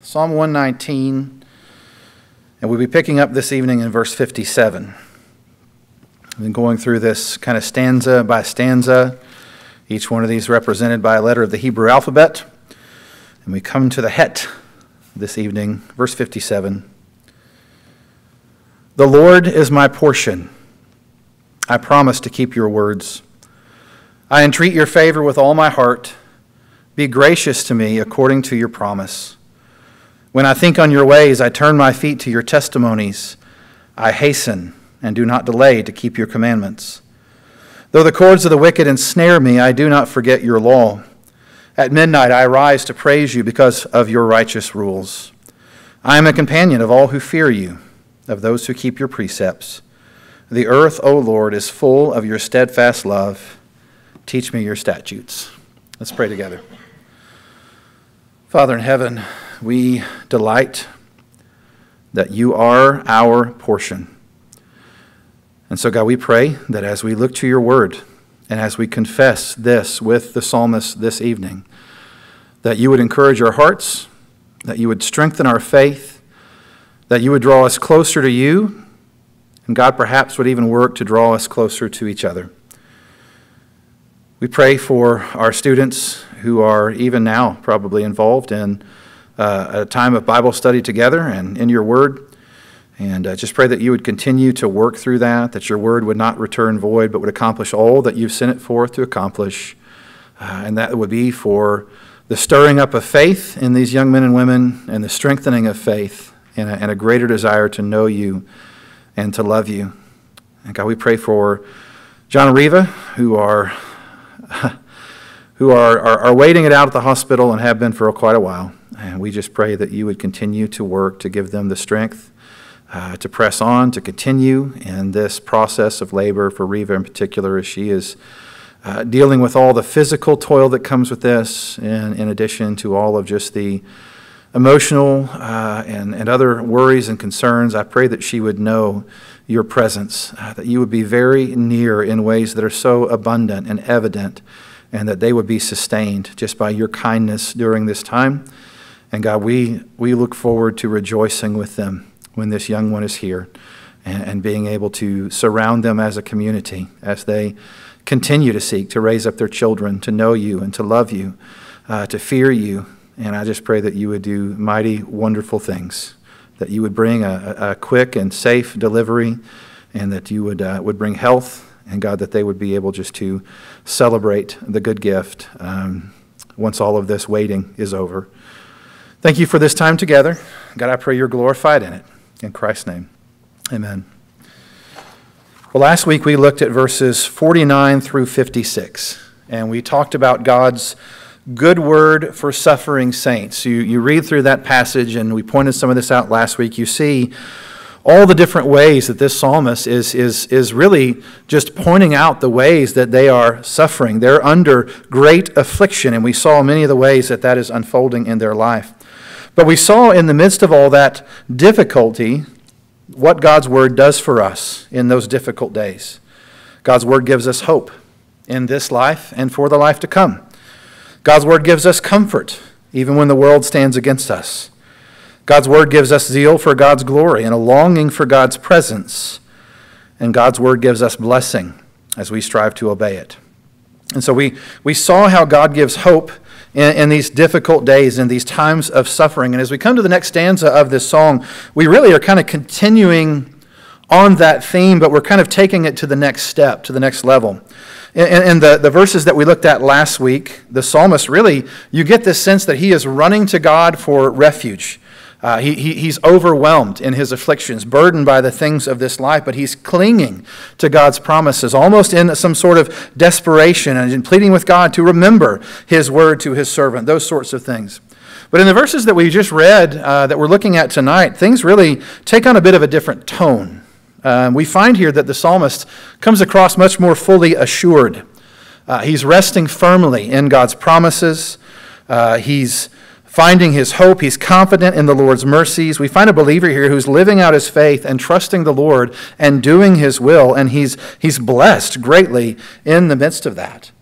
Psalm 119, and we'll be picking up this evening in verse 57. I've going through this kind of stanza by stanza, each one of these represented by a letter of the Hebrew alphabet. And we come to the Het this evening, verse 57. The Lord is my portion. I promise to keep your words. I entreat your favor with all my heart. Be gracious to me according to your promise. When I think on your ways, I turn my feet to your testimonies. I hasten and do not delay to keep your commandments. Though the cords of the wicked ensnare me, I do not forget your law. At midnight I rise to praise you because of your righteous rules. I am a companion of all who fear you, of those who keep your precepts. The earth, O Lord, is full of your steadfast love. Teach me your statutes. Let's pray together. Father in heaven, we delight that you are our portion. And so, God, we pray that as we look to your word and as we confess this with the psalmist this evening, that you would encourage our hearts, that you would strengthen our faith, that you would draw us closer to you, and God perhaps would even work to draw us closer to each other. We pray for our students who are even now probably involved in uh, a time of Bible study together and in your word. And uh, just pray that you would continue to work through that, that your word would not return void, but would accomplish all that you've sent it forth to accomplish. Uh, and that would be for the stirring up of faith in these young men and women and the strengthening of faith and a, and a greater desire to know you and to love you. And God, we pray for John and Reva, who are. who are, are, are waiting it out at the hospital and have been for quite a while. And we just pray that you would continue to work to give them the strength uh, to press on, to continue in this process of labor for Reva in particular, as she is uh, dealing with all the physical toil that comes with this, in, in addition to all of just the emotional uh, and, and other worries and concerns. I pray that she would know your presence, uh, that you would be very near in ways that are so abundant and evident, and that they would be sustained just by your kindness during this time. And God, we, we look forward to rejoicing with them when this young one is here and, and being able to surround them as a community as they continue to seek to raise up their children to know you and to love you, uh, to fear you. And I just pray that you would do mighty, wonderful things, that you would bring a, a quick and safe delivery, and that you would, uh, would bring health, and God, that they would be able just to celebrate the good gift um, once all of this waiting is over. Thank you for this time together. God, I pray you're glorified in it. In Christ's name, amen. Well, last week we looked at verses 49 through 56, and we talked about God's good word for suffering saints. You, you read through that passage, and we pointed some of this out last week. You see all the different ways that this psalmist is, is, is really just pointing out the ways that they are suffering. They're under great affliction, and we saw many of the ways that that is unfolding in their life. But we saw in the midst of all that difficulty what God's Word does for us in those difficult days. God's Word gives us hope in this life and for the life to come. God's Word gives us comfort even when the world stands against us. God's Word gives us zeal for God's glory and a longing for God's presence. And God's Word gives us blessing as we strive to obey it. And so we, we saw how God gives hope in, in, these difficult days, in these times of suffering. And as we come to the next stanza of this song, we really are kind of continuing on that theme, but we're kind of taking it to the next step, to the next level. In, in the, the verses that we looked at last week, the psalmist really, you get this sense that he is running to God for refuge. Uh, he, he, he's overwhelmed in his afflictions, burdened by the things of this life, but he's clinging to God's promises, almost in some sort of desperation and in pleading with God to remember his word to his servant, those sorts of things. But in the verses that we just read, uh, that we're looking at tonight, things really take on a bit of a different tone. Um, we find here that the psalmist comes across much more fully assured. Uh, he's resting firmly in God's promises. Uh, he's finding his hope. He's confident in the Lord's mercies. We find a believer here who's living out his faith and trusting the Lord and doing his will, and he's, he's blessed greatly in the midst of that.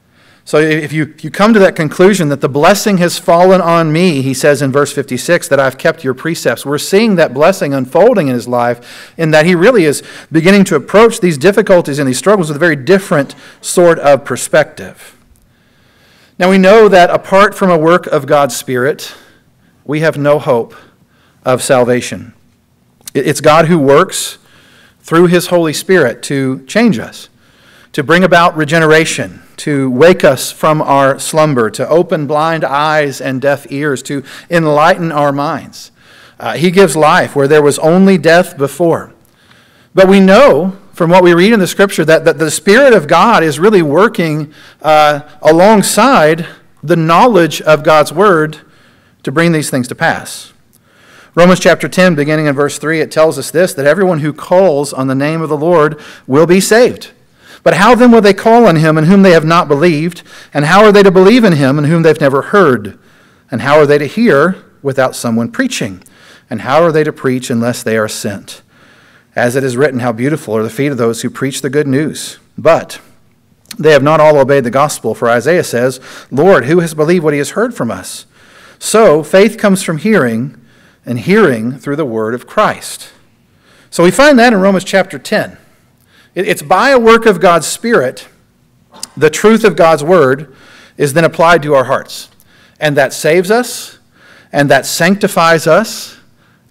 So if you, you come to that conclusion that the blessing has fallen on me, he says in verse 56, that I've kept your precepts, we're seeing that blessing unfolding in his life in that he really is beginning to approach these difficulties and these struggles with a very different sort of perspective. Now we know that apart from a work of God's Spirit, we have no hope of salvation. It's God who works through his Holy Spirit to change us, to bring about regeneration to wake us from our slumber, to open blind eyes and deaf ears, to enlighten our minds. Uh, he gives life where there was only death before. But we know from what we read in the scripture that, that the Spirit of God is really working uh, alongside the knowledge of God's Word to bring these things to pass. Romans chapter 10, beginning in verse 3, it tells us this that everyone who calls on the name of the Lord will be saved. But how then will they call on him in whom they have not believed? And how are they to believe in him in whom they've never heard? And how are they to hear without someone preaching? And how are they to preach unless they are sent? As it is written, How beautiful are the feet of those who preach the good news. But they have not all obeyed the gospel, for Isaiah says, Lord, who has believed what he has heard from us? So faith comes from hearing, and hearing through the word of Christ. So we find that in Romans chapter 10. It's by a work of God's Spirit, the truth of God's Word is then applied to our hearts. And that saves us, and that sanctifies us,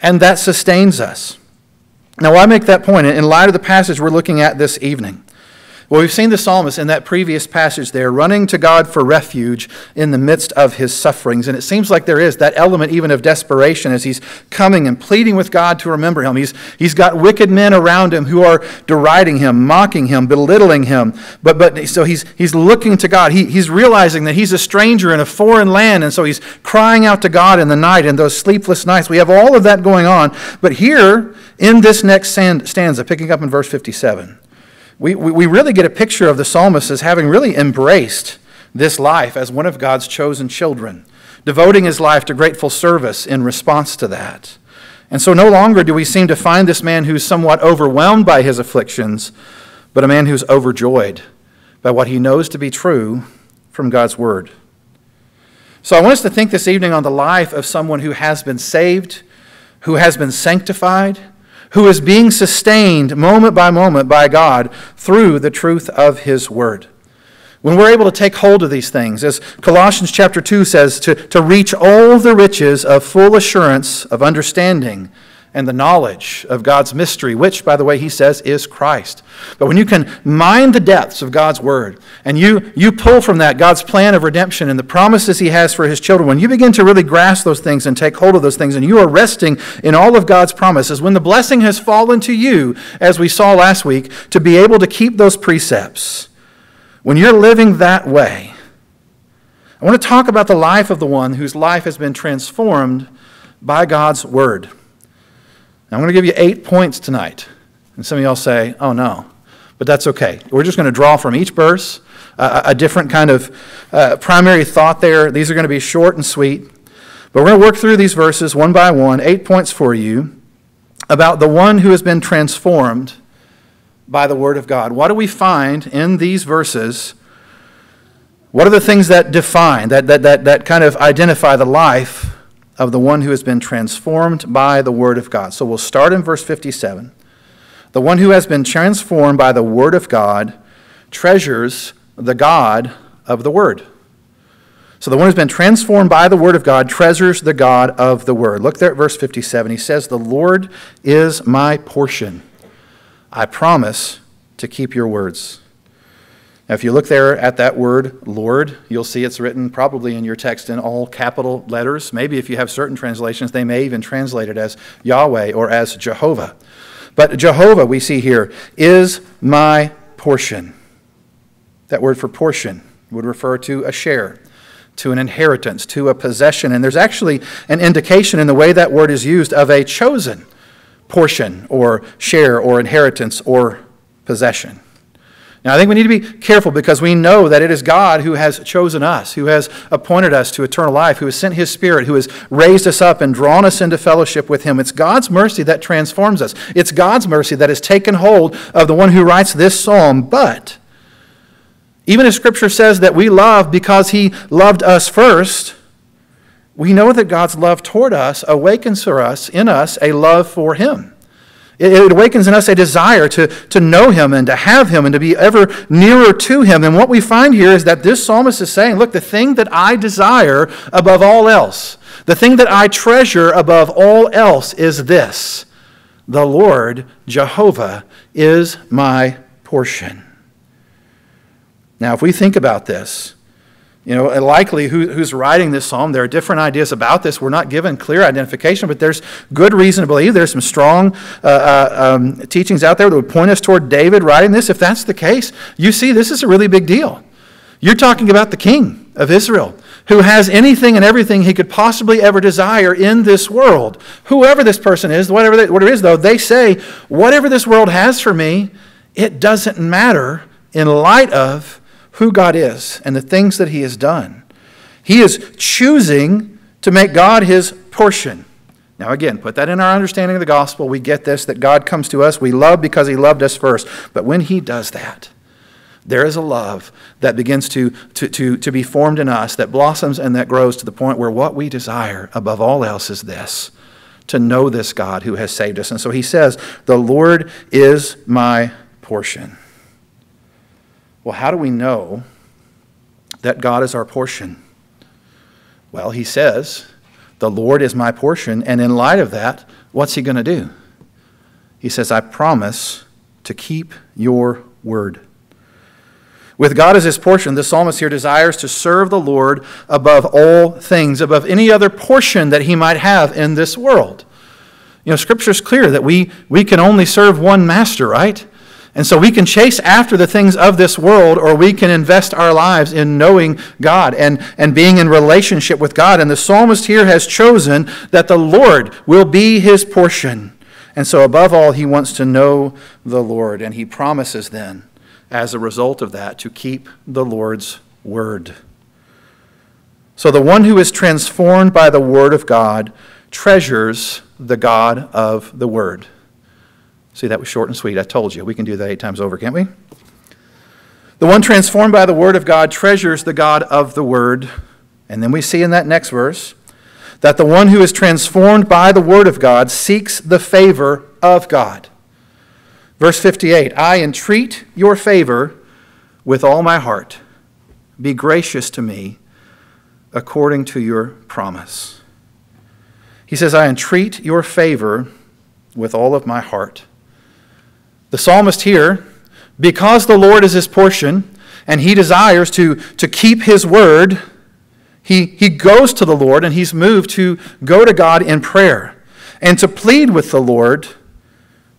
and that sustains us. Now, why make that point? In light of the passage we're looking at this evening, well, we've seen the psalmist in that previous passage there running to God for refuge in the midst of his sufferings. And it seems like there is that element even of desperation as he's coming and pleading with God to remember him. He's, he's got wicked men around him who are deriding him, mocking him, belittling him. But, but so he's, he's looking to God. He, he's realizing that he's a stranger in a foreign land. And so he's crying out to God in the night, in those sleepless nights. We have all of that going on. But here, in this next stanza, picking up in verse 57, we, we, really get a picture of the psalmist as having really embraced this life as one of God's chosen children, devoting his life to grateful service in response to that. And so no longer do we seem to find this man who's somewhat overwhelmed by his afflictions, but a man who's overjoyed by what he knows to be true from God's word. So I want us to think this evening on the life of someone who has been saved, who has been sanctified, who is being sustained moment by moment by God through the truth of His Word. When we're able to take hold of these things, as Colossians chapter 2 says, to, to reach all the riches of full assurance of understanding and the knowledge of God's mystery, which, by the way, he says is Christ. But when you can mine the depths of God's word and you, you pull from that God's plan of redemption and the promises he has for his children, when you begin to really grasp those things and take hold of those things and you are resting in all of God's promises, when the blessing has fallen to you, as we saw last week, to be able to keep those precepts, when you're living that way, I want to talk about the life of the one whose life has been transformed by God's word. I'm going to give you eight points tonight. And some of y'all say, oh no. But that's okay. We're just going to draw from each verse uh, a different kind of uh, primary thought there. These are going to be short and sweet. But we're going to work through these verses one by one, eight points for you, about the one who has been transformed by the Word of God. What do we find in these verses? What are the things that define, that, that, that, that kind of identify the life of the one who has been transformed by the Word of God. So we'll start in verse 57. The one who has been transformed by the Word of God treasures the God of the Word. So the one who's been transformed by the Word of God treasures the God of the Word. Look there at verse 57. He says, The Lord is my portion. I promise to keep your words. Now, if you look there at that word, Lord, you'll see it's written probably in your text in all capital letters. Maybe if you have certain translations, they may even translate it as Yahweh or as Jehovah. But Jehovah, we see here, is my portion. That word for portion would refer to a share, to an inheritance, to a possession. And there's actually an indication in the way that word is used of a chosen portion or share or inheritance or possession. Now, I think we need to be careful because we know that it is God who has chosen us, who has appointed us to eternal life, who has sent His Spirit, who has raised us up and drawn us into fellowship with Him. It's God's mercy that transforms us. It's God's mercy that has taken hold of the one who writes this psalm. But Even if Scripture says that we love because He loved us first, we know that God's love toward us awakens for us, in us, a love for Him. It, awakens in us a desire to, to know Him and to have Him and to be ever nearer to Him. And what we find here is that this psalmist is saying, Look, the thing that I desire above all else, the thing that I treasure above all else is this the Lord, Jehovah, is my portion. Now, if we think about this, you know, likely who, who's writing this psalm, there are different ideas about this. We're not given clear identification, but there's good reason to believe there's some strong uh, uh, um, teachings out there that would point us toward David writing this. If that's the case, you see, this is a really big deal. You're talking about the king of Israel who has anything and everything he could possibly ever desire in this world. Whoever this person is, whatever, they, whatever it is, though, they say, whatever this world has for me, it doesn't matter in light of who God is and the things that He has done. He is choosing to make God His portion. Now, again, put that in our understanding of the gospel. We get this that God comes to us. We love because He loved us first. But when He does that, there is a love that begins to, to, to, to be formed in us, that blossoms and that grows to the point where what we desire above all else is this to know this God who has saved us. And so he says, The Lord is my portion. Well, how do we know that God is our portion? Well, he says, The Lord is my portion. And in light of that, what's he going to do? He says, I promise to keep your word. With God as his portion, the psalmist here desires to serve the Lord above all things, above any other portion that he might have in this world. You know, Scripture is clear that we, we can only serve one master, right? And so we can chase after the things of this world, or we can invest our lives in knowing God and, and being in relationship with God. And the psalmist here has chosen that the Lord will be his portion. And so, above all, he wants to know the Lord. And he promises then, as a result of that, to keep the Lord's word. So, the one who is transformed by the word of God treasures the God of the word. See, that was short and sweet. I told you. We can do that eight times over, can't we? The one transformed by the Word of God treasures the God of the Word. And then we see in that next verse that the one who is transformed by the Word of God seeks the favor of God. Verse 58 I entreat your favor with all my heart. Be gracious to me according to your promise. He says, I entreat your favor with all of my heart. The psalmist here, because the Lord is his portion and he desires to, to keep his word, he, he goes to the Lord and he's moved to go to God in prayer and to plead with the Lord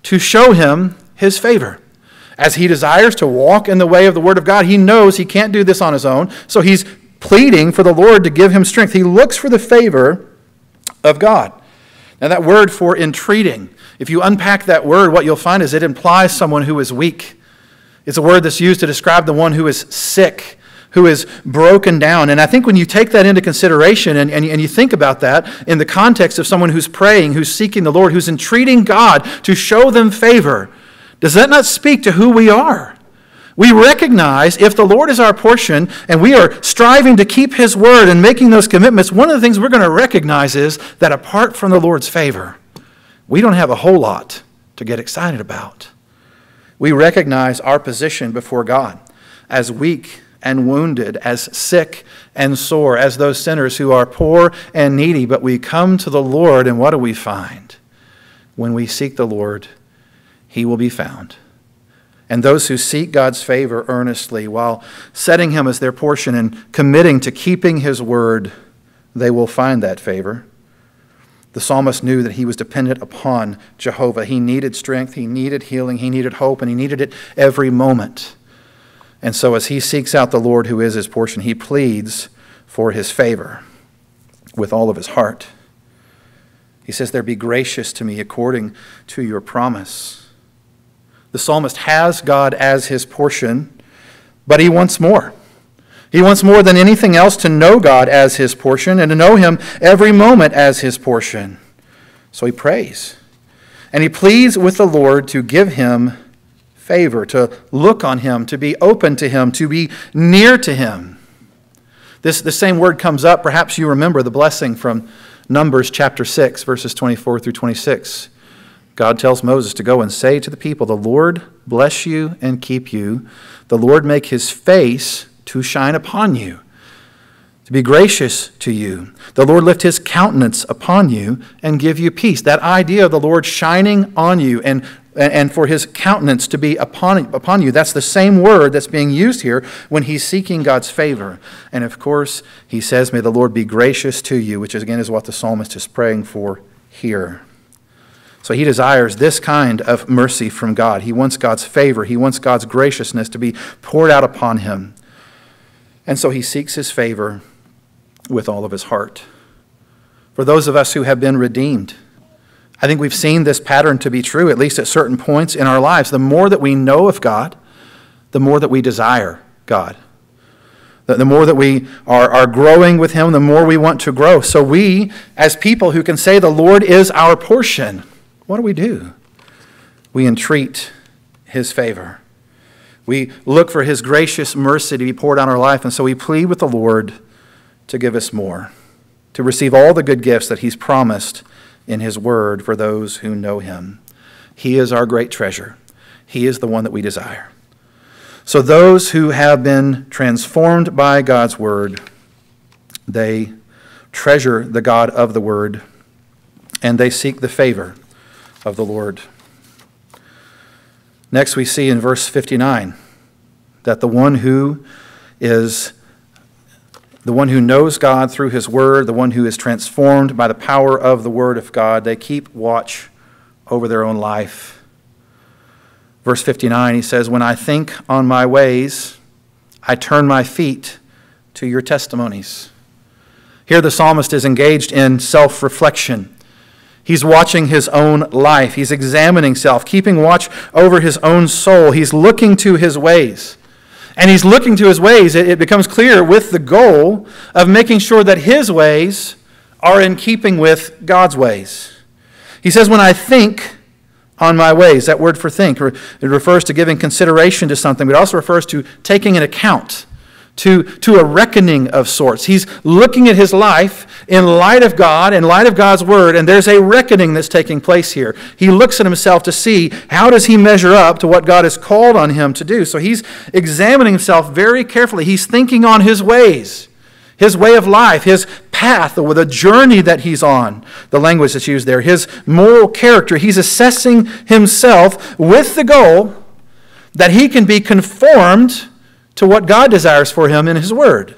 to show him his favor. As he desires to walk in the way of the Word of God, he knows he can't do this on his own, so he's pleading for the Lord to give him strength. He looks for the favor of God. Now, that word for entreating if you unpack that word, what you'll find is it implies someone who is weak. It's a word that's used to describe the one who is sick, who is broken down. And I think when you take that into consideration and, and, and you think about that in the context of someone who's praying, who's seeking the Lord, who's entreating God to show them favor, does that not speak to who we are? We recognize if the Lord is our portion and we are striving to keep His word and making those commitments, one of the things we're going to recognize is that apart from the Lord's favor, we don't have a whole lot to get excited about. We recognize our position before God as weak and wounded, as sick and sore, as those sinners who are poor and needy. But we come to the Lord, and what do we find? When we seek the Lord, He will be found. And those who seek God's favor earnestly while setting Him as their portion and committing to keeping His word, they will find that favor. The psalmist knew that he was dependent upon Jehovah. He needed strength, he needed healing, he needed hope, and he needed it every moment. And so, as he seeks out the Lord who is his portion, he pleads for his favor with all of his heart. He says, There be gracious to me according to your promise. The psalmist has God as his portion, but he wants more. He wants more than anything else to know God as his portion and to know him every moment as his portion. So he prays. And he pleads with the Lord to give him favor, to look on him, to be open to him, to be near to him. This, the same word comes up, perhaps you remember the blessing from Numbers chapter 6, verses 24 through 26. God tells Moses to go and say to the people, The Lord bless you and keep you. The Lord make his face to shine upon you, to be gracious to you. The Lord lift his countenance upon you and give you peace. That idea of the Lord shining on you and and for his countenance to be upon, upon you. That's the same word that's being used here when he's seeking God's favor. And of course, he says, May the Lord be gracious to you, which is, again is what the psalmist is praying for here. So he desires this kind of mercy from God. He wants God's favor, he wants God's graciousness to be poured out upon him. And so he seeks his favor with all of his heart. For those of us who have been redeemed, I think we've seen this pattern to be true, at least at certain points in our lives. The more that we know of God, the more that we desire God. The more that we are, are growing with Him, the more we want to grow. So, we, as people who can say the Lord is our portion, what do we do? We entreat His favor. We look for His gracious mercy to be poured on our life, and so we plead with the Lord to give us more, to receive all the good gifts that He's promised in His Word for those who know Him. He is our great treasure. He is the one that we desire. So, those who have been transformed by God's Word, they treasure the God of the Word, and they seek the favor of the Lord. Next, we see in verse 59 that the one who is the one who knows God through his word, the one who is transformed by the power of the word of God, they keep watch over their own life. Verse 59, he says, When I think on my ways, I turn my feet to your testimonies. Here, the psalmist is engaged in self reflection. He's watching his own life. He's examining self, keeping watch over his own soul. He's looking to his ways. And he's looking to his ways. It becomes clear with the goal of making sure that his ways are in keeping with God's ways. He says, When I think on my ways, that word for think, it refers to giving consideration to something, but it also refers to taking an account to, to a reckoning of sorts. He's looking at his life in light of God, in light of God's word, and there's a reckoning that's taking place here. He looks at himself to see how does he measure up to what God has called on him to do. So he's examining himself very carefully. He's thinking on his ways, his way of life, his path, or the journey that he's on. The language that's used there, his moral character. He's assessing himself with the goal that he can be conformed to what God desires for him in his word.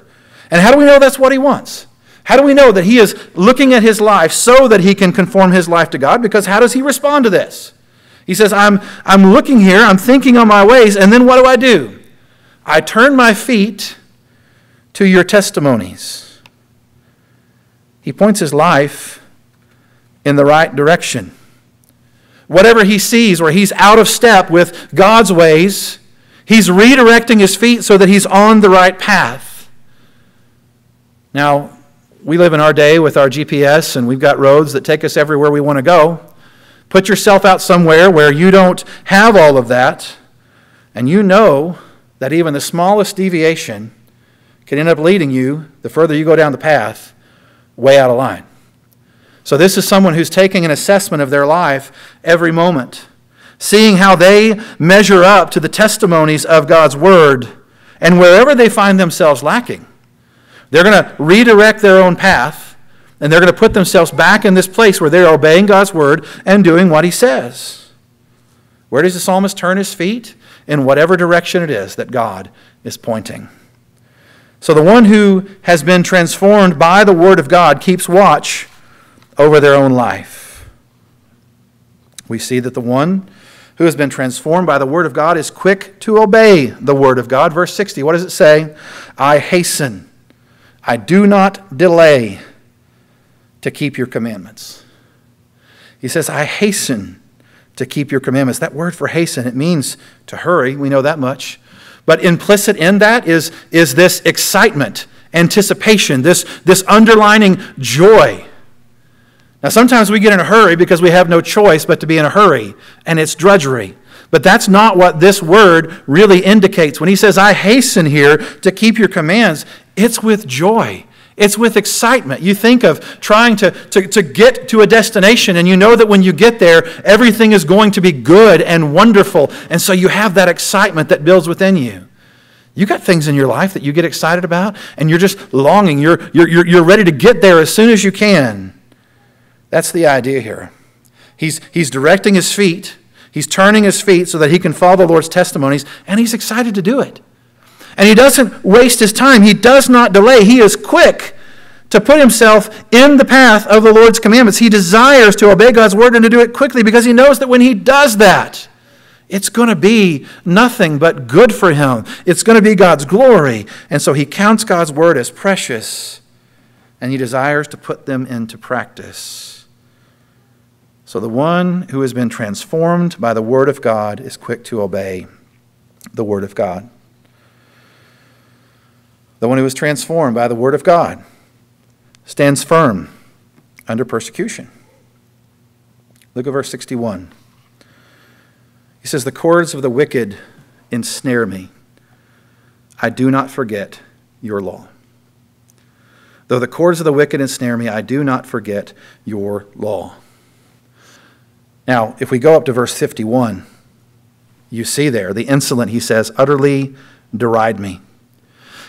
And how do we know that's what he wants? How do we know that he is looking at his life so that he can conform his life to God? Because how does he respond to this? He says, I'm, I'm looking here, I'm thinking on my ways, and then what do I do? I turn my feet to your testimonies. He points his life in the right direction. Whatever he sees where he's out of step with God's ways, He's redirecting his feet so that he's on the right path. Now, we live in our day with our GPS and we've got roads that take us everywhere we want to go. Put yourself out somewhere where you don't have all of that, and you know that even the smallest deviation can end up leading you, the further you go down the path, way out of line. So, this is someone who's taking an assessment of their life every moment seeing how they measure up to the testimonies of God's Word. And wherever they find themselves lacking, they're going to redirect their own path and they're going to put themselves back in this place where they're obeying God's Word and doing what He says. Where does the psalmist turn his feet? In whatever direction it is that God is pointing. So the one who has been transformed by the Word of God keeps watch over their own life. We see that the one who has been transformed by the word of God is quick to obey the word of God. Verse 60, what does it say? I hasten, I do not delay to keep your commandments. He says, I hasten to keep your commandments. That word for hasten, it means to hurry. We know that much. But implicit in that is, is this excitement, anticipation, this, this underlining joy. Now, sometimes we get in a hurry because we have no choice but to be in a hurry, and it's drudgery. But that's not what this word really indicates. When he says, I hasten here to keep your commands, it's with joy. It's with excitement. You think of trying to, to, to get to a destination, and you know that when you get there, everything is going to be good and wonderful. And so you have that excitement that builds within you. You got things in your life that you get excited about, and you're just longing. You're, you're, you're, you're ready to get there as soon as you can. That's the idea here. He's, he's directing his feet, he's turning his feet so that he can follow the Lord's testimonies, and he's excited to do it. And he doesn't waste his time. He does not delay. He is quick to put himself in the path of the Lord's commandments. He desires to obey God's word and to do it quickly because he knows that when he does that, it's going to be nothing but good for him. It's going to be God's glory. And so he counts God's word as precious and he desires to put them into practice. So the one who has been transformed by the word of God is quick to obey the word of God the one who is transformed by the word of God, stands firm under persecution. Look at verse 61. He says, The cords of the wicked ensnare me. I do not forget your law. Though the cords of the wicked ensnare me, I do not forget your law. Now, if we go up to verse 51, you see there, the insolent, he says, utterly deride me.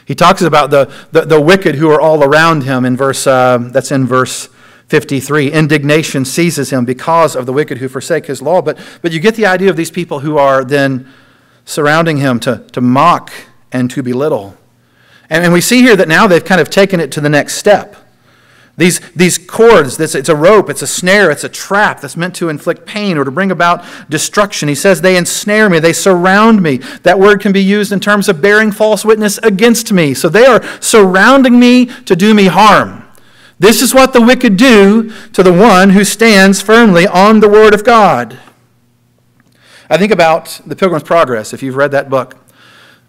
He talks about the, the, the wicked who are all around him in verse, uh, that's in verse 53. Indignation seizes him because of the wicked who forsake his law. But, but you get the idea of these people who are then surrounding him to, to mock and to belittle. And, and we see here that now they've kind of taken it to the next step. These, these cords, this, it's a rope, it's a snare, it's a trap that's meant to inflict pain or to bring about destruction. He says, They ensnare me, they surround me. That word can be used in terms of bearing false witness against me. So they are surrounding me to do me harm. This is what the wicked do to the one who stands firmly on the Word of God. I think about the Pilgrim's Progress, if you've read that book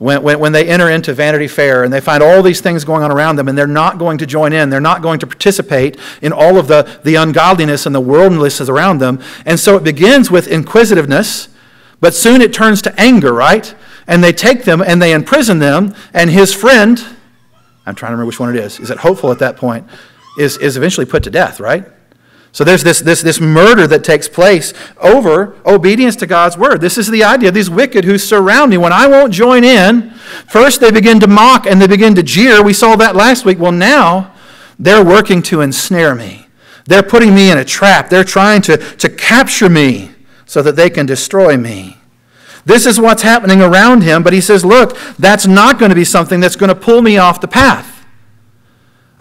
when, when, when they enter into Vanity Fair and they find all these things going on around them and they're not going to join in, they're not going to participate in all of the, the ungodliness and the worldliness around them. And so it begins with inquisitiveness, but soon it turns to anger, right? And they take them and they imprison them, and his friend, I'm trying to remember which one it is, is it hopeful at that point, is, is eventually put to death, right? So there's this, this, this murder that takes place over obedience to God's word. This is the idea these wicked who surround me. When I won't join in, first they begin to mock and they begin to jeer. We saw that last week. Well, now they're working to ensnare me. They're putting me in a trap. They're trying to, to capture me so that they can destroy me. This is what's happening around him, but he says, Look, that's not going to be something that's going to pull me off the path.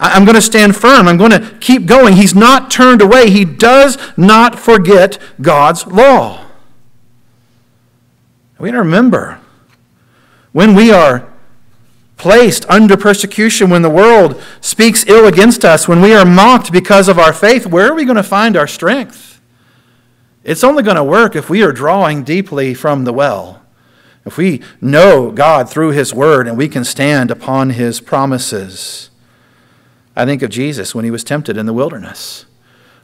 I'm going to stand firm. I'm going to keep going. He's not turned away. He does not forget God's law. We got to remember when we are placed under persecution, when the world speaks ill against us, when we are mocked because of our faith, where are we going to find our strength? It's only going to work if we are drawing deeply from the well. If we know God through His Word and we can stand upon His promises. I think of Jesus when he was tempted in the wilderness.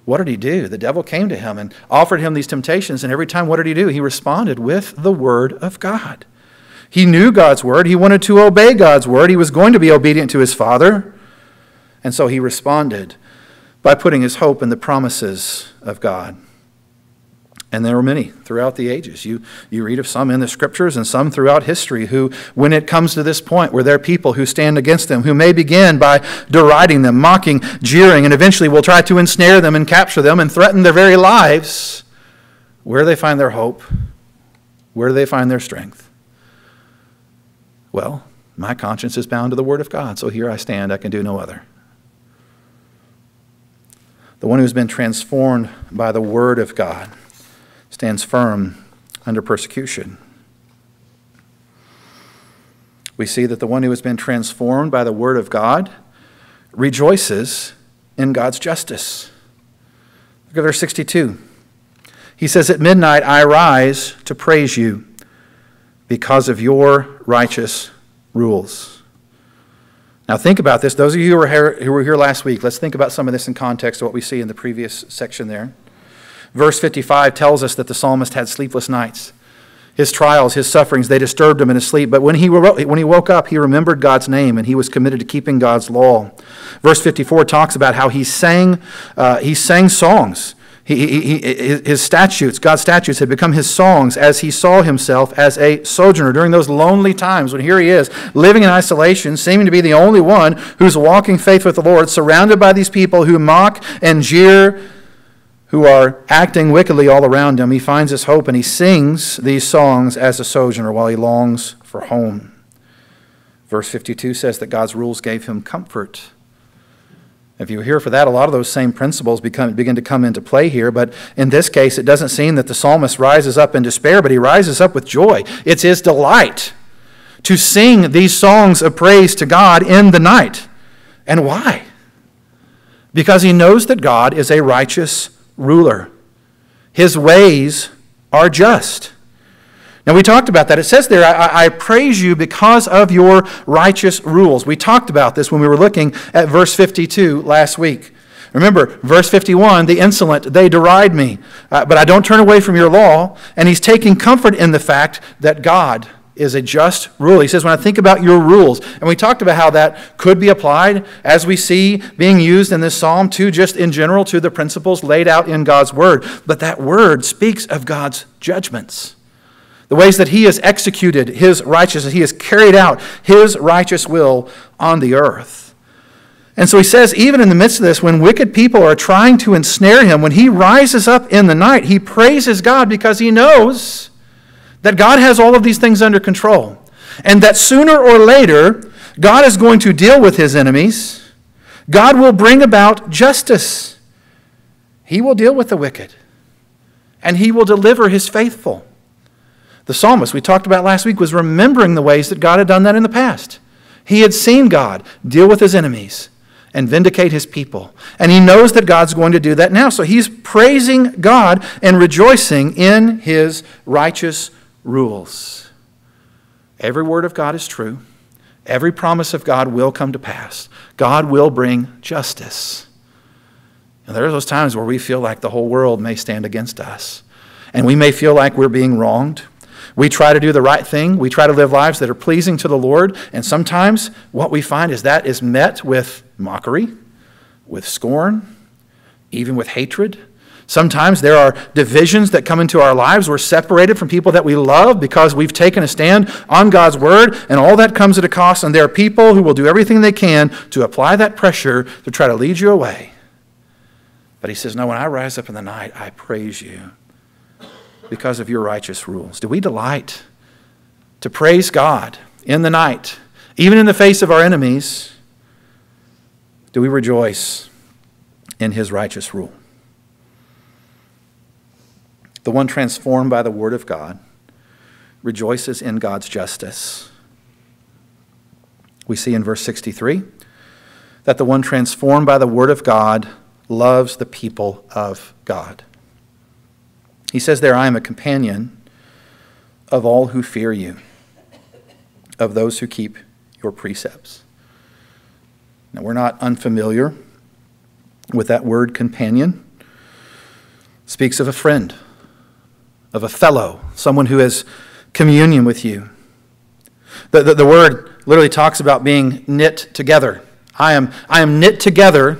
What did he do? The devil came to him and offered him these temptations, and every time, what did he do? He responded with the Word of God. He knew God's Word. He wanted to obey God's Word. He was going to be obedient to his Father. And so he responded by putting his hope in the promises of God. And there were many throughout the ages. You, you read of some in the scriptures and some throughout history who, when it comes to this point where there are people who stand against them, who may begin by deriding them, mocking, jeering, and eventually will try to ensnare them and capture them and threaten their very lives, where do they find their hope? Where do they find their strength? Well, my conscience is bound to the Word of God, so here I stand. I can do no other. The one who's been transformed by the Word of God stands firm under persecution. We see that the one who has been transformed by the Word of God rejoices in God's justice. Look at verse 62. He says, At midnight I rise to praise you because of your righteous rules. Now, think about this. Those of you who were, here, who were here last week, let's think about some of this in context of what we see in the previous section there. Verse 55 tells us that the psalmist had sleepless nights. his trials, his sufferings, they disturbed him in his sleep. But when he, when he woke up, he remembered God's name and he was committed to keeping God's law. Verse 54 talks about how he sang, uh, he sang songs. He, he, he, his statutes, God's statutes, had become his songs as he saw himself as a sojourner during those lonely times when here he is, living in isolation, seeming to be the only one who's walking faith with the Lord, surrounded by these people who mock and jeer who are acting wickedly all around him, he finds his hope and he sings these songs as a sojourner while he longs for home. Verse 52 says that God's rules gave him comfort. If you're here for that, a lot of those same principles become, begin to come into play here. But in this case, it doesn't seem that the psalmist rises up in despair, but he rises up with joy. It's his delight to sing these songs of praise to God in the night. And why? Because he knows that God is a righteous ruler. His ways are just. Now, we talked about that. It says there, I, I, praise you because of your righteous rules. We talked about this when we were looking at verse 52 last week. Remember, verse 51 the insolent, they deride me, uh, but I don't turn away from your law. And he's taking comfort in the fact that God is a just rule. He says, when I think about your rules, and we talked about how that could be applied, as we see being used in this psalm, to just in general to the principles laid out in God's word. But that word speaks of God's judgments. The ways that he has executed his righteousness, he has carried out his righteous will on the earth. And so he says, even in the midst of this, when wicked people are trying to ensnare him, when he rises up in the night, he praises God because he knows that God has all of these things under control. And that sooner or later, God is going to deal with his enemies. God will bring about justice. He will deal with the wicked. And he will deliver his faithful. The psalmist we talked about last week was remembering the ways that God had done that in the past. He had seen God deal with his enemies and vindicate his people. And he knows that God's going to do that now. So he's praising God and rejoicing in his righteous rules. Every word of God is true. Every promise of God will come to pass. God will bring justice. And there are those times where we feel like the whole world may stand against us. And we may feel like we're being wronged. We try to do the right thing. We try to live lives that are pleasing to the Lord. And sometimes what we find is that is met with mockery, with scorn, even with hatred. Sometimes there are divisions that come into our lives. We're separated from people that we love because we've taken a stand on God's word, and all that comes at a cost. And there are people who will do everything they can to apply that pressure to try to lead you away. But he says, No, when I rise up in the night, I praise you because of your righteous rules. Do we delight to praise God in the night, even in the face of our enemies? Do we rejoice in his righteous rule? The one transformed by the Word of God rejoices in God's justice. We see in verse 63 that the one transformed by the Word of God loves the people of God. He says there, I am a companion of all who fear you, of those who keep your precepts. Now, we're not unfamiliar with that word companion. It speaks of a friend of a fellow, someone who has communion with you. The, the, the, word literally talks about being knit together. I am, I am knit together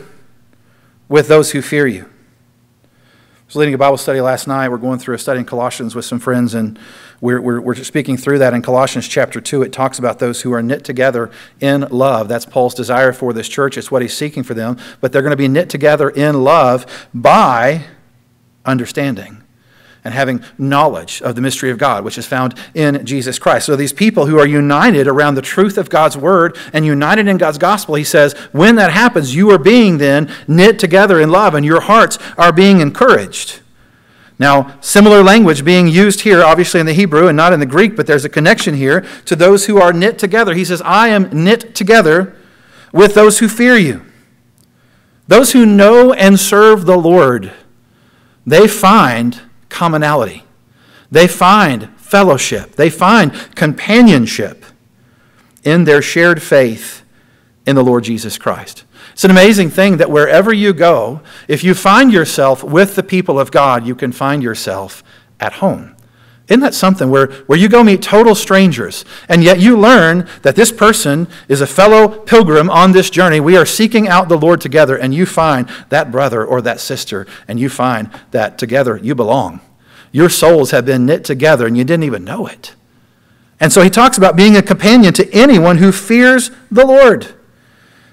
with those who fear you. I was leading a Bible study last night. We're going through a study in Colossians with some friends, and we're, we're, we're speaking through that in Colossians chapter 2. It talks about those who are knit together in love. That's Paul's desire for this church. It's what he's seeking for them. But they're going to be knit together in love by understanding and having knowledge of the mystery of God, which is found in Jesus Christ. So these people who are united around the truth of God's word and united in God's gospel, he says, when that happens, you are being then knit together in love and your hearts are being encouraged. Now, similar language being used here, obviously in the Hebrew and not in the Greek, but there's a connection here to those who are knit together. He says, I am knit together with those who fear you. Those who know and serve the Lord, they find commonality. They find fellowship. They find companionship in their shared faith in the Lord Jesus Christ. It's an amazing thing that wherever you go, if you find yourself with the people of God, you can find yourself at home Isn't that something where, where you go meet total strangers, and yet you learn that this person is a fellow pilgrim on this journey? We are seeking out the Lord together, and you find that brother or that sister, and you find that together you belong. Your souls have been knit together, and you didn't even know it. And so he talks about being a companion to anyone who fears the Lord.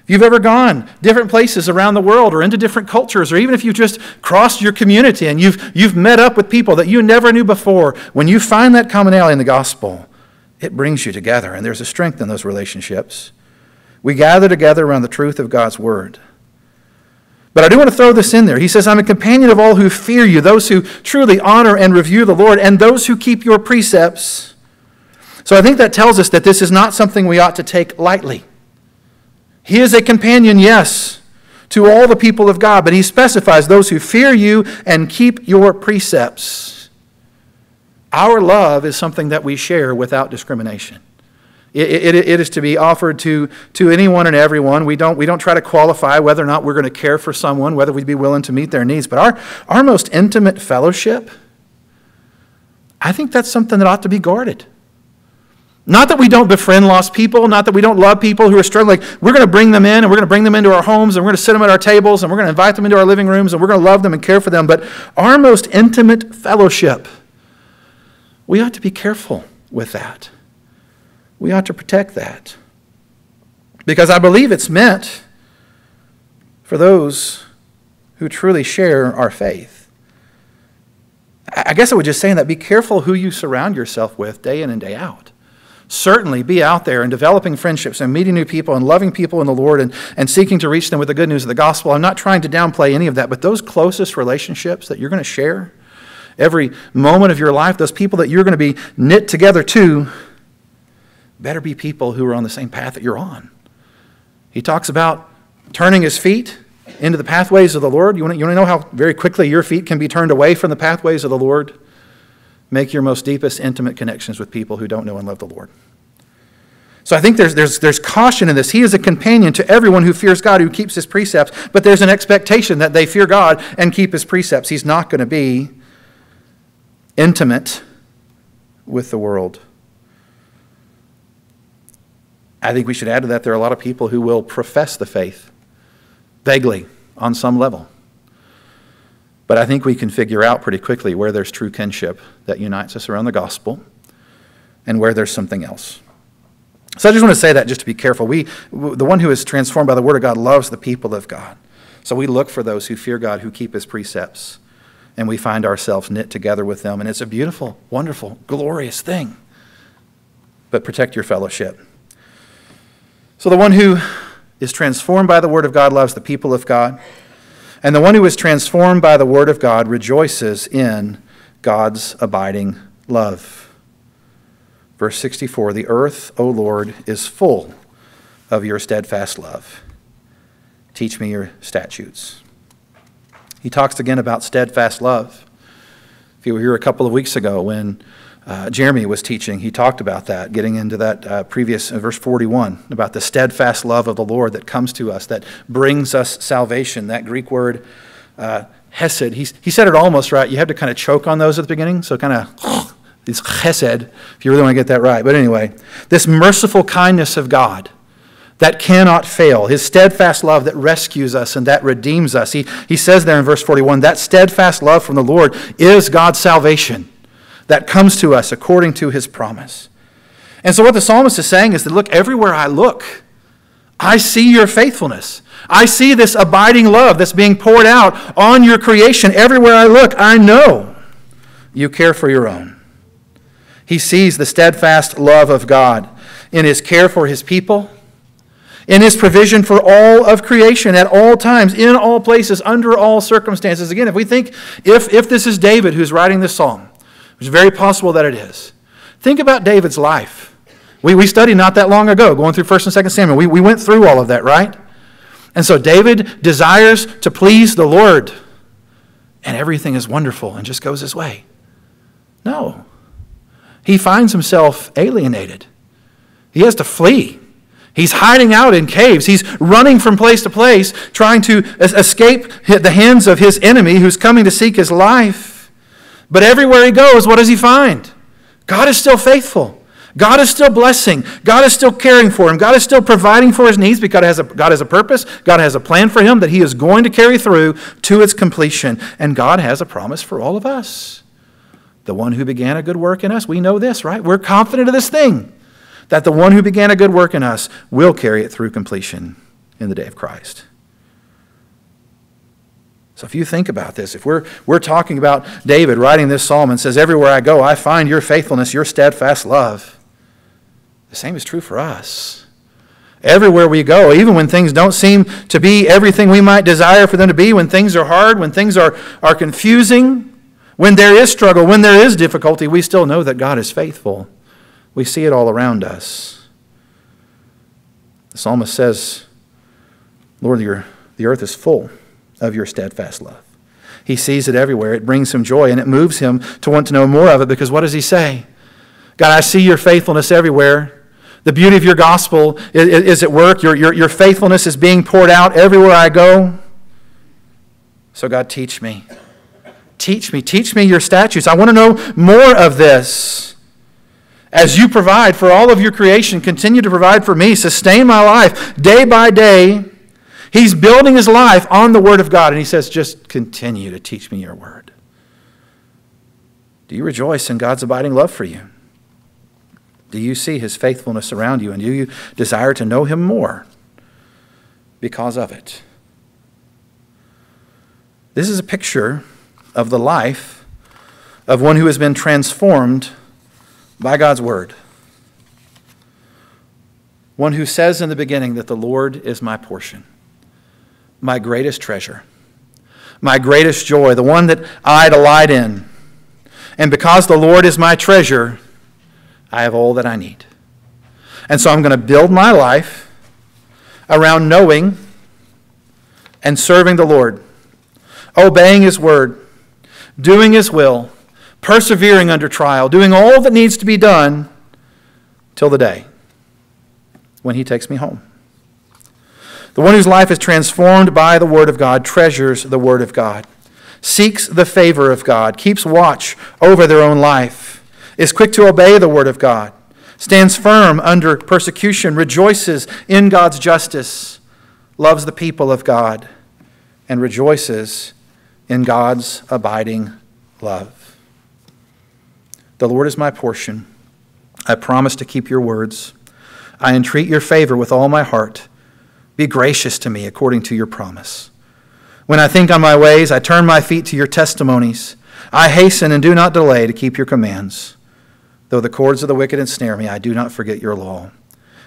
If you've ever gone different places around the world or into different cultures, or even if you've just crossed your community and you've, you've met up with people that you never knew before, when you find that commonality in the gospel, it brings you together, and there's a strength in those relationships. We gather together around the truth of God's word. But I do want to throw this in there. He says, I'm a companion of all who fear you, those who truly honor and revere the Lord, and those who keep your precepts. So I think that tells us that this is not something we ought to take lightly. He is a companion, yes, to all the people of God, but he specifies those who fear you and keep your precepts. Our love is something that we share without discrimination. It, it, it is to be offered to, to anyone and everyone. We don't, we don't try to qualify whether or not we're going to care for someone, whether we'd be willing to meet their needs. But our, our most intimate fellowship, I think that's something that ought to be guarded. Not that we don't befriend lost people, not that we don't love people who are struggling. We're going to bring them in and we're going to bring them into our homes and we're going to sit them at our tables and we're going to invite them into our living rooms and we're going to love them and care for them. But our most intimate fellowship, we ought to be careful with that. We ought to protect that. Because I believe it's meant for those who truly share our faith. I guess I would just say that be careful who you surround yourself with day in and day out certainly be out there and developing friendships and meeting new people and loving people in the Lord and, and seeking to reach them with the good news of the gospel. I'm not trying to downplay any of that, but those closest relationships that you're going to share every moment of your life, those people that you're going to be knit together to, better be people who are on the same path that you're on. He talks about turning his feet into the pathways of the Lord. You want, to, you want to know how very quickly your feet can be turned away from the pathways of the Lord? Make your most deepest, intimate connections with people who don't know and love the Lord. So I think there's, there's, there's caution in this. He is a companion to everyone who fears God, who keeps his precepts, but there's an expectation that they fear God and keep his precepts. He's not going to be intimate with the world. I think we should add to that there are a lot of people who will profess the faith vaguely on some level. But I think we can figure out pretty quickly where there's true kinship that unites us around the gospel and where there's something else. So I just want to say that just to be careful. We, the one who is transformed by the Word of God loves the people of God. So we look for those who fear God, who keep His precepts, and we find ourselves knit together with them. And it's a beautiful, wonderful, glorious thing. But protect your fellowship. So the one who is transformed by the Word of God loves the people of God. And the one who is transformed by the word of God rejoices in God's abiding love. Verse 64 The earth, O Lord, is full of your steadfast love. Teach me your statutes. He talks again about steadfast love. If you were here a couple of weeks ago when uh, Jeremy was teaching, he talked about that, getting into that uh, previous uh, verse 41 about the steadfast love of the Lord that comes to us, that brings us salvation. That Greek word, uh, hesed, he, he said it almost right. You had to kind of choke on those at the beginning, so kind of, this chesed, if you really want to get that right. But anyway, this merciful kindness of God that cannot fail, his steadfast love that rescues us and that redeems us. He, he says there in verse 41 that steadfast love from the Lord is God's salvation that comes to us according to his promise. And so, what the psalmist is saying is that, look, everywhere I look, I see your faithfulness. I see this abiding love that's being poured out on your creation. Everywhere I look, I know you care for your own. He sees the steadfast love of God in his care for his people, in his provision for all of creation at all times, in all places, under all circumstances. Again, if we think, if, if this is David who's writing this song, it's very possible that it is. Think about David's life. We, we studied not that long ago, going through 1st and 2nd Samuel. We, we went through all of that, right? And so David desires to please the Lord, and everything is wonderful and just goes his way. No. He finds himself alienated. He has to flee. He's hiding out in caves. He's running from place to place, trying to escape the hands of his enemy who's coming to seek his life. But everywhere he goes, what does he find? God is still faithful. God is still blessing. God is still caring for him. God is still providing for his needs because God has, a, God has a purpose. God has a plan for him that he is going to carry through to its completion. And God has a promise for all of us. The one who began a good work in us, we know this, right? We're confident of this thing that the one who began a good work in us will carry it through completion in the day of Christ. So if you think about this, if we're, we're talking about David writing this psalm and says, Everywhere I go, I find your faithfulness, your steadfast love, the same is true for us. Everywhere we go, even when things don't seem to be everything we might desire for them to be, when things are hard, when things are, are confusing, when there is struggle, when there is difficulty, we still know that God is faithful. We see it all around us. The psalmist says, Lord, your, the earth is full of your steadfast love. He sees it everywhere. It brings him joy and it moves him to want to know more of it because what does he say? God, I see your faithfulness everywhere. The beauty of your gospel is, at work. Your, your, your faithfulness is being poured out everywhere I go. So, God, teach me. Teach me. Teach me your statutes. I want to know more of this. As you provide for all of your creation, continue to provide for me. Sustain my life day by day He's building his life on the Word of God, and he says, just continue to teach me your Word. Do you rejoice in God's abiding love for you? Do you see his faithfulness around you, and do you desire to know him more because of it? This is a picture of the life of one who has been transformed by God's Word. One who says in the beginning that the Lord is my portion my greatest treasure, my greatest joy, the one that I delight in. And because the Lord is my treasure, I have all that I need. And so I'm going to build my life around knowing and serving the Lord, obeying His word, doing His will, persevering under trial, doing all that needs to be done till the day when He takes me home. The one whose life is transformed by the Word of God treasures the Word of God, seeks the favor of God, keeps watch over their own life, is quick to obey the Word of God, stands firm under persecution, rejoices in God's justice, loves the people of God, and rejoices in God's abiding love. The Lord is my portion. I promise to keep your words. I entreat your favor with all my heart. Be gracious to me according to your promise. When I think on my ways, I turn my feet to your testimonies. I hasten and do not delay to keep your commands. Though the cords of the wicked ensnare me, I do not forget your law.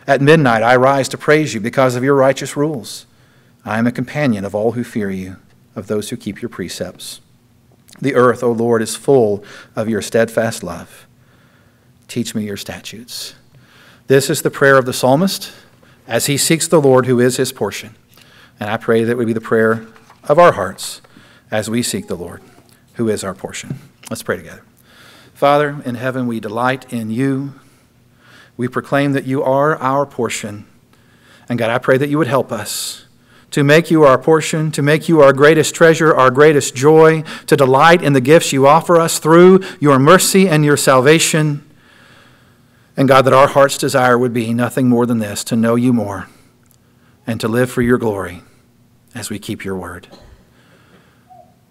At midnight I rise to praise you because of your righteous rules. I am a companion of all who fear you, of those who keep your precepts. The earth, O Lord, is full of your steadfast love. Teach me your statutes. This is the prayer of the psalmist as he seeks the Lord who is his portion. And I pray that would be the prayer of our hearts as we seek the Lord who is our portion. Let's pray together. Father in heaven, we delight in you. We proclaim that you are our portion. And God, I pray that you would help us to make you our portion, to make you our greatest treasure, our greatest joy, to delight in the gifts you offer us through your mercy and your salvation. And God, that our heart's desire would be nothing more than this to know you more and to live for your glory as we keep your word.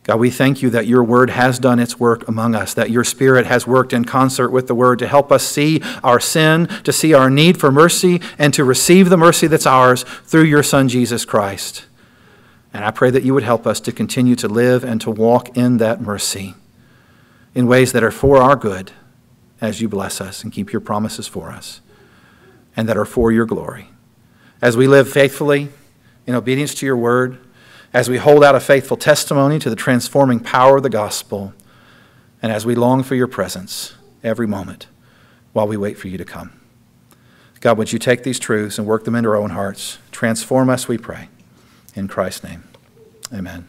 God, we thank you that your word has done its work among us, that your spirit has worked in concert with the word to help us see our sin, to see our need for mercy, and to receive the mercy that's ours through your Son, Jesus Christ. And I pray that you would help us to continue to live and to walk in that mercy in ways that are for our good as you bless us and keep your promises for us, and that are for your glory. As we live faithfully in obedience to your word, as we hold out a faithful testimony to the transforming power of the gospel, and as we long for your presence every moment while we wait for you to come. God, would you take these truths and work them into our own hearts? Transform us, we pray. In Christ's name, amen.